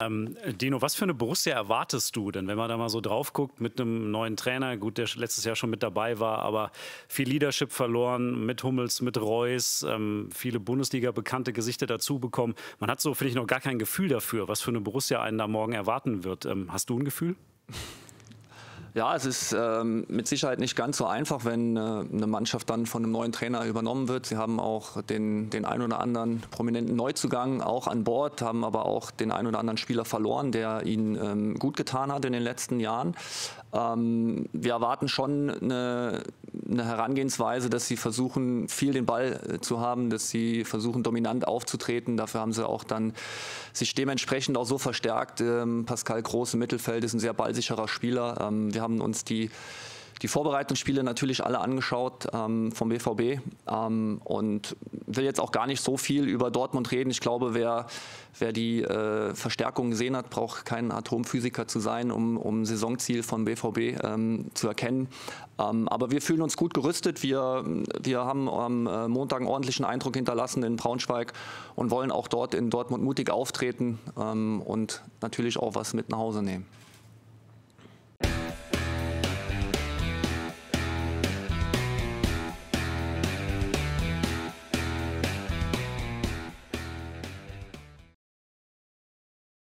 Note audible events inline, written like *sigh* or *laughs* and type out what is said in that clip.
Ähm, Dino, was für eine Borussia erwartest du denn, wenn man da mal so drauf guckt mit einem neuen Trainer, gut, der letztes Jahr schon mit dabei war, aber viel Leadership verloren mit Hummels, mit Reus, ähm, viele Bundesliga bekannte Gesichter dazu bekommen. Man hat so, finde ich, noch gar kein Gefühl dafür, was für eine Borussia einen da morgen erwarten wird. Ähm, hast du ein Gefühl? *laughs* Ja, es ist ähm, mit Sicherheit nicht ganz so einfach, wenn äh, eine Mannschaft dann von einem neuen Trainer übernommen wird. Sie haben auch den, den ein oder anderen prominenten Neuzugang auch an Bord, haben aber auch den ein oder anderen Spieler verloren, der ihnen ähm, gut getan hat in den letzten Jahren. Ähm, wir erwarten schon eine, eine, Herangehensweise, dass sie versuchen, viel den Ball äh, zu haben, dass sie versuchen, dominant aufzutreten. Dafür haben sie auch dann sich dementsprechend auch so verstärkt. Ähm, Pascal Groß im Mittelfeld ist ein sehr ballsicherer Spieler. Ähm, wir haben uns die die Vorbereitungsspiele natürlich alle angeschaut ähm, vom BVB ähm, und will jetzt auch gar nicht so viel über Dortmund reden. Ich glaube, wer, wer die äh, Verstärkung gesehen hat, braucht kein Atomphysiker zu sein, um, um Saisonziel von BVB ähm, zu erkennen. Ähm, aber wir fühlen uns gut gerüstet. Wir, wir haben am äh, Montag einen ordentlichen Eindruck hinterlassen in Braunschweig und wollen auch dort in Dortmund mutig auftreten ähm, und natürlich auch was mit nach Hause nehmen.